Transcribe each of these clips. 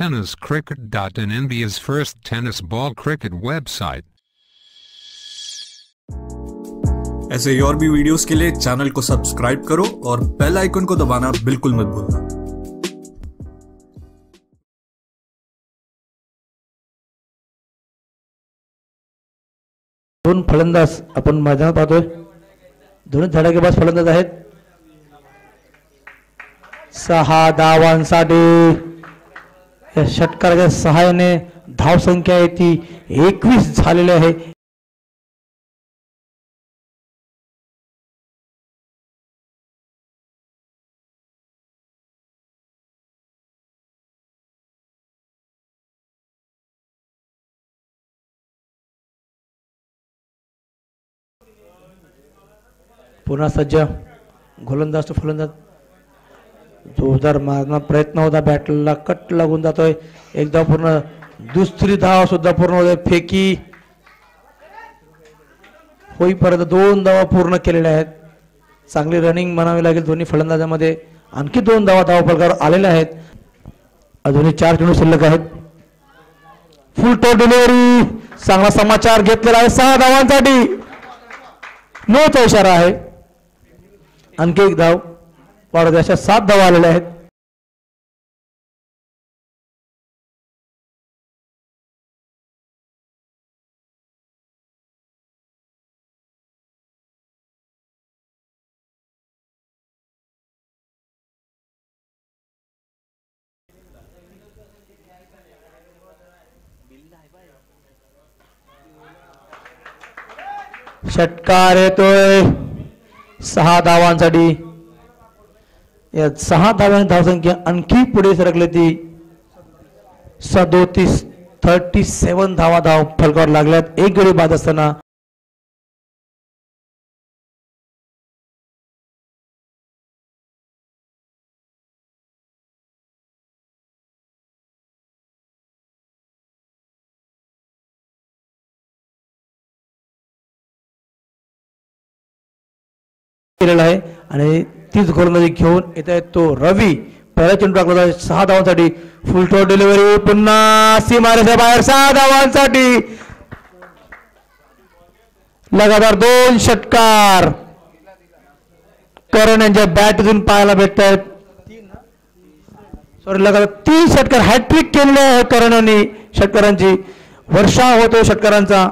tenniscricket.in India's first tennis ball cricket website. ऐसे और भी वीडियोस के लिए चैनल को सब्सक्राइब करो और बेल आइकन को दबाना बिल्कुल मत भूलना। दोन फलंदाज आपण मैदानात पाहतोय. दोन्ही धडाकेबाज फलंदाज आहेत. सहा धावांसाठी. या षटकाराच्या सहाय्याने धावसंख्या आहे ती एकवीस झालेली आहे. पुन्हा सज्ज गोलंदाज तो फलंदाज. जोरदार मारण्याचा प्रयत्न होता. बॅटला कट लागून जातोय. एकदा पूर्ण दुसरी धाव सुद्धा पूर्ण होते. फेकी होईपर्यंत दोन धावा पूर्ण केलेल्या आहेत. चांगली रनिंग म्हणावी लागेल दोन्ही फलंदाजामध्ये. आणखी दोन धावा धावा फलकावर आलेल्या आहेत. अजूनही चार चेंडू शिल्लक आहेत. फुल टॉप डिलिव्हरी चांगला समाचार घेतलेला आहे. सहा धावांसाठी. नोचा इशारा आहे. आणखी एक धाव. वाढत अशा सात धावा आलेल्या आहेत. षटकार येतोय सहा धावांसाठी या सहा धाव्यांची धावसंख्या आणखी पुढे सरकली ती. सदोतीस थर्टी सेवन धावा धाव फलकावर लागल्यात. एक गडी बाद असताना केलेला आहे. आणि तीच गोलंदाजी घेऊन येत आहे तो रवी. पहिला चेंडू टाकला होता सहा धावांसाठी फुल टॉ डिलिव्हरी पुन्हा सीमारेच्या बाहेर सहा धावांसाठी. लगातार दोन षटकार. करण यांच्या बॅटतून पाहायला भेटत आहेत सॉरी लगातार तीन षटकार. हॅट्रिक केलेले आहे करण यांनी. षटकारांची वर्षा होतो षटकारांचा.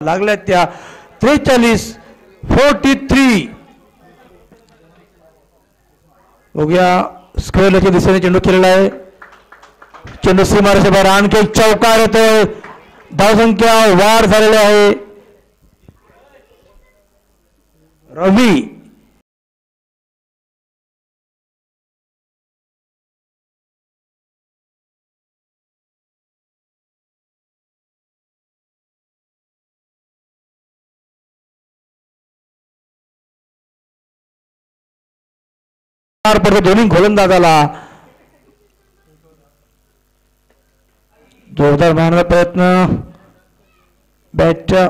लागल्या त्या त्रेचाळीस फोर्टी थ्री बघूया स्क्वेअरच्या दिशेने चेंडू खेल है चेंडू सीमारेच्या बाहेर आणखी एक चौकार येतोय. धावसंख्या वाढ झालेली आहे. रवी पार पडतो दोन्ही गोलंदाजाला जोरदार मारण्याचा प्रयत्न. बॅटच्या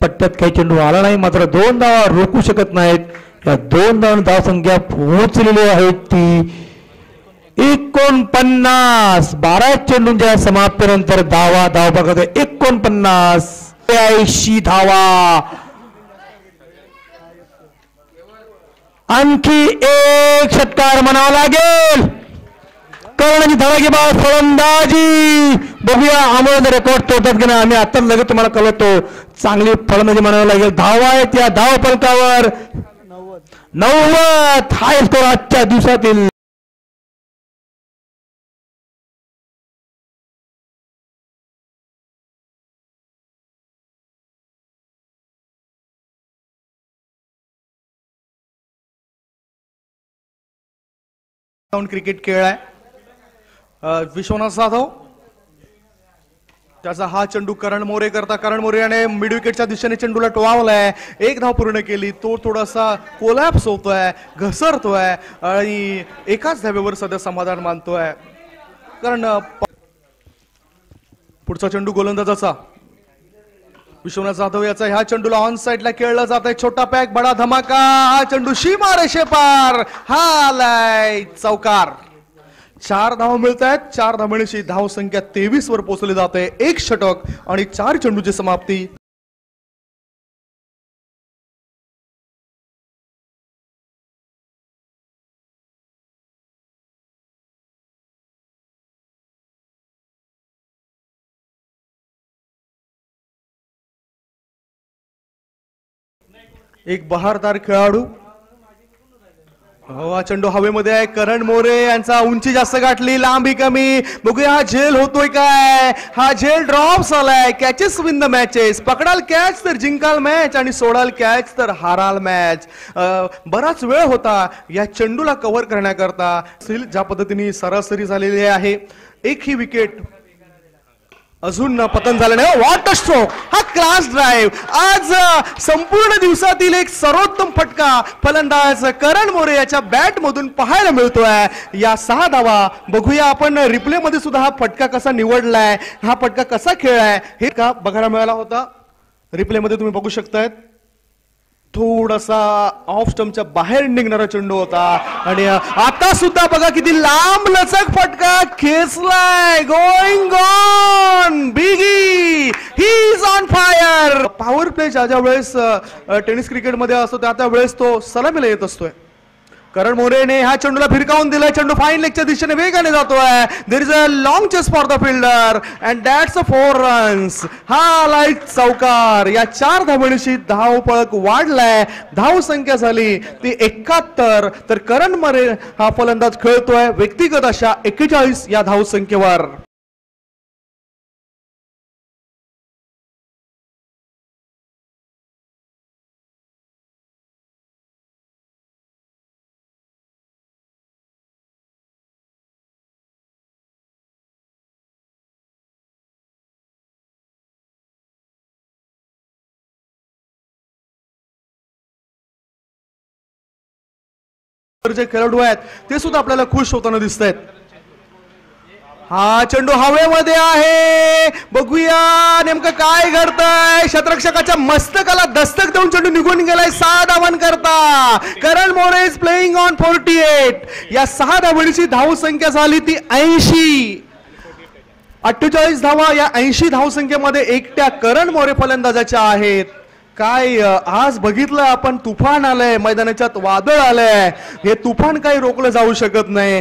पट्ट्यात काही चेंडू आला नाही मात्र दोन धावा रोखू शकत नाहीत. या दोन धाव धावसंख्या पोहोचलेली आहे ती एकोणपन्नास. बारा चेंडूंच्या समाप्तीनंतर धावा धाव एकोणपन्नास. ऐंशी धावा. आणखी एक षटकार म्हणावा लागेल. कर्णाची धडाकेबाज फलंदाजी. बघूया आम्हाला रेकॉर्ड तोडतात की नाही आम्ही आता लगेच तुम्हाला कळवतो. चांगली फलंदाजी म्हणावं लागेल. धावा आहेत या धाव फलकावर नव्वद. हाय स्कोर आजच्या दिवसातील जाऊन क्रिकेट खेळलाय विश्वनाथ जाधव त्याचा हा चेंडू करण मोरे करता. करण मोरे याने मिड विकेटच्या दिशेने चेंडूला टोळावलाय एक धाव पूर्ण केली. तो थोडासा कोलॅप्स होतोय घसरतोय आणि एकाच धावेवर सध्या समाधान मानतोय. कारण पुढचा चेंडू गोलंदाजाचा. विश्वनाथ जाधव याचा ह्या चेंडूला ऑन साईडला खेळला जात आहे छोटा पॅक बडा धमाका. हा चेंडू मारेशे पार हा आलाय चौकार. चार धाव मिळत आहेत चार धावण्याची धाव संख्या तेवीस वर पोहोचली जाते. एक षटक आणि चार चेंडूची समाप्ती. एक बहारदार खेळाडू. हवा चंडू चेंडू हवेमध्ये आहे. करण मोरे यांचा उंची जास्त गाठली लांबी कमी. बघूया हा झेल होतोय काय? हा झेल ड्रॉप्स आलाय कॅचेस विन द मॅचेस पकडाल कॅच तर जिंकाल मॅच आणि सोडाल कॅच तर हाराल मॅच बराच वेळ होता. या चेंडूला कव्हर करण्याकरता. ज्या पद्धतीने सरासरी झालेली आहे. एक ही विकेट अजून पतन झालं नाही. Oh, वॉट अ स्ट्रोक हा क्लास ड्राईव्ह आज संपूर्ण दिवसातील एक सर्वोत्तम फटका फलंदाज करण मोरे याच्या बॅटमधून पाहायला मिळतोय. या सहा धावा बघूया आपण रिप्लेमध्ये सुद्धा हा फटका कसा निवडलाय हा फटका कसा खेळलाय हे का बघायला मिळाला होता. रिप्लेमध्ये तुम्ही बघू शकतायत. थोडासा ऑफ स्टम्पच्या बाहेर निघणारा चेंडू होता. आणि आता सुद्धा बघा किती लांब लचक फटका खेचलाय. गोइंग गो पॉवर ज्या ज्या वेळेस टेनिस क्रिकेटमध्ये असतो त्या त्या वेळेस तो सलामीला येत असतोय. करण मोरेने ह्या चेंडूला फिरकावून दिलाय. चेंडू फाईन लेगच्या दिशेने वेगाने जातोय. There is a long chase for the fielder and that's a four runs हा लाईक चौकार. या चार धावणीशी धाव पळक वाढलाय. धाव संख्या झाली ती एकाहत्तर. तर करण मोरे हा फलंदाज खेळतोय. व्यक्तिगत अशा एक्केचाळीस या धाव संख्येवर. जे खेळाडू आहेत ते सुद्धा आपल्याला खुश होताना दिसत आहेत हा चेंडू हवेमध्ये आहे. बघूया नेमकं काय घडतंय. शतरक्षकाच्या मस्तकाला दस्तक देऊन चेंडू निघून गेलाय. सहा धावन करता Karan More is playing on forty eight या सहा धावणीची धाव संख्या झाली ती ऐंशी. अठ्ठेचाळीस धावा या ऐंशी धावसंख्येमध्ये एकट्या करण मोरे फलंदाजाच्या आहेत. काय आज बघितलं आपण तुफान आलंय मैदानाच्यात वादळ आलंय. हे तुफान काही रोखलं जाऊ शकत नाही.